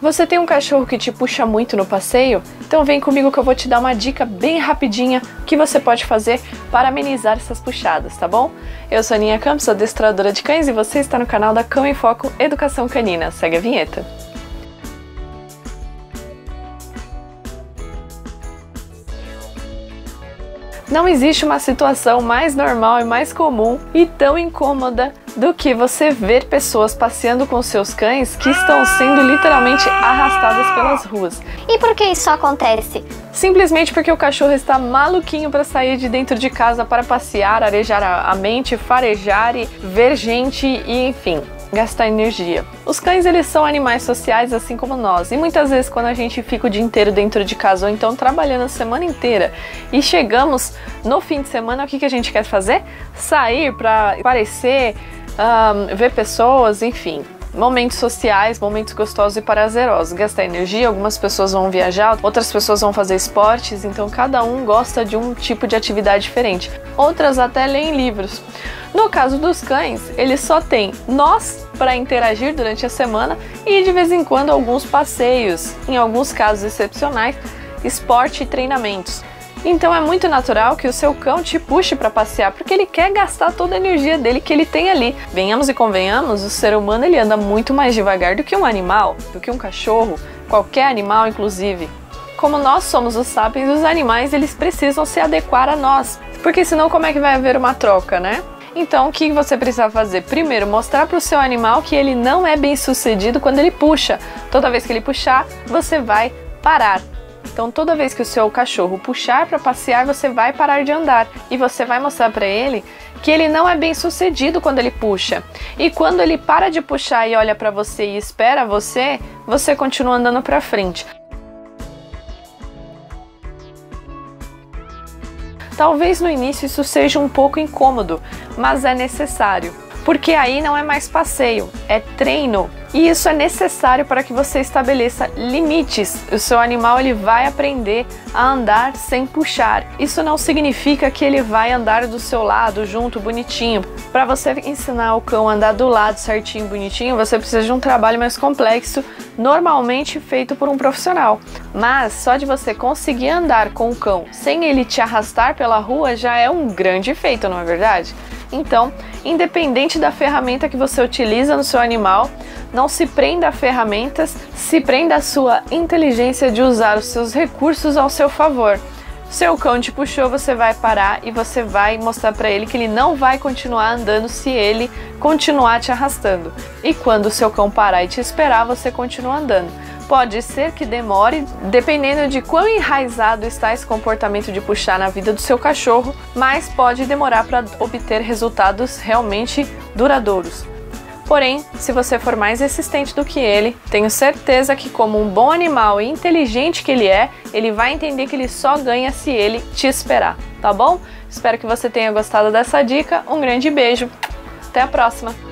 Você tem um cachorro que te puxa muito no passeio? Então vem comigo que eu vou te dar uma dica bem rapidinha que você pode fazer para amenizar essas puxadas, tá bom? Eu sou Aninha Campos, adestradora de cães e você está no canal da Cão em Foco Educação Canina. Segue a vinheta. Não existe uma situação mais normal e mais comum e tão incômoda do que você ver pessoas passeando com seus cães que estão sendo literalmente arrastadas pelas ruas. E por que isso acontece? Simplesmente porque o cachorro está maluquinho para sair de dentro de casa para passear, arejar a mente, farejar e ver gente e enfim gastar energia. Os cães eles são animais sociais assim como nós, e muitas vezes quando a gente fica o dia inteiro dentro de casa ou então trabalhando a semana inteira e chegamos no fim de semana, o que, que a gente quer fazer? Sair para aparecer, um, ver pessoas, enfim momentos sociais, momentos gostosos e prazerosos. Gastar energia, algumas pessoas vão viajar, outras pessoas vão fazer esportes, então cada um gosta de um tipo de atividade diferente. Outras até leem livros. No caso dos cães, eles só têm nós para interagir durante a semana e de vez em quando alguns passeios, em alguns casos excepcionais, esporte e treinamentos. Então é muito natural que o seu cão te puxe para passear, porque ele quer gastar toda a energia dele que ele tem ali. Venhamos e convenhamos, o ser humano ele anda muito mais devagar do que um animal, do que um cachorro, qualquer animal inclusive. Como nós somos os sapiens, os animais eles precisam se adequar a nós, porque senão como é que vai haver uma troca, né? Então, o que você precisa fazer? Primeiro, mostrar para o seu animal que ele não é bem sucedido quando ele puxa. Toda vez que ele puxar, você vai parar. Então, toda vez que o seu cachorro puxar para passear, você vai parar de andar e você vai mostrar para ele que ele não é bem sucedido quando ele puxa. E quando ele para de puxar e olha para você e espera você, você continua andando para frente. Talvez no início isso seja um pouco incômodo, mas é necessário, porque aí não é mais passeio, é treino e isso é necessário para que você estabeleça limites. O seu animal ele vai aprender a andar sem puxar. Isso não significa que ele vai andar do seu lado junto, bonitinho. Para você ensinar o cão a andar do lado certinho, bonitinho, você precisa de um trabalho mais complexo, normalmente feito por um profissional. Mas só de você conseguir andar com o cão sem ele te arrastar pela rua já é um grande feito, não é verdade? Então, independente da ferramenta que você utiliza no seu animal, não se prenda a ferramentas, se prenda a sua inteligência de usar os seus recursos ao seu favor. Seu cão te puxou, você vai parar e você vai mostrar para ele que ele não vai continuar andando se ele continuar te arrastando. E quando o seu cão parar e te esperar, você continua andando. Pode ser que demore, dependendo de quão enraizado está esse comportamento de puxar na vida do seu cachorro, mas pode demorar para obter resultados realmente duradouros. Porém, se você for mais resistente do que ele, tenho certeza que, como um bom animal e inteligente que ele é, ele vai entender que ele só ganha se ele te esperar, tá bom? Espero que você tenha gostado dessa dica. Um grande beijo. Até a próxima!